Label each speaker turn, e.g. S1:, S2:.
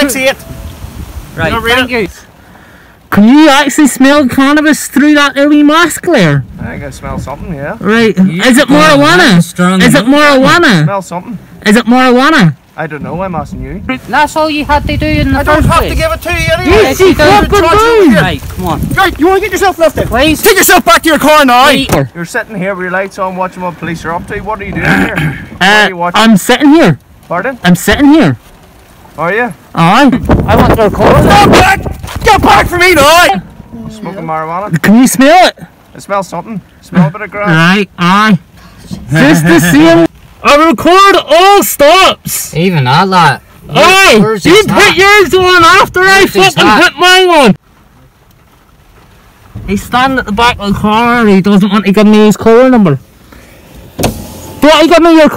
S1: Six eight.
S2: Right,
S1: You read
S2: thank you.
S3: Can you actually smell cannabis through that early mask there?
S1: I think I smell something. Yeah.
S3: Right.
S2: You
S3: Is it marijuana?
S2: strong
S3: Is it marijuana?
S1: Smell something.
S3: Is it marijuana?
S1: I don't know. I'm asking you.
S2: That's all you had to do in the
S1: I don't have
S2: place.
S1: to give it to you anyway.
S3: Yes, you
S1: You're
S3: fucking
S1: trying to-
S3: do.
S1: Here.
S2: Right, come on.
S1: Right, you want to get yourself lifted?
S2: Please.
S1: Take yourself back to your car now.
S2: Wait.
S1: You're sitting here with your lights on, watching what police are up to. What are you doing here? what
S3: Uh,
S1: are you watching?
S3: I'm sitting here.
S1: Pardon?
S3: I'm sitting here.
S1: Are you?
S3: Aye. I want to record
S1: Get back! Get back from me now! Smoking marijuana.
S3: Can you smell it?
S1: I smell something. Smell a bit of grass.
S3: Right. Aye. Just the same. I record all stops.
S2: Even that, lad.
S3: Aye.
S2: Where's
S3: You
S2: his
S3: put
S2: hat?
S3: yours on after I
S2: Where's his
S3: fucking
S2: hat?
S3: put mine on. He's standing at the back of the car. He doesn't want to give me his colour number. Do you want to give me your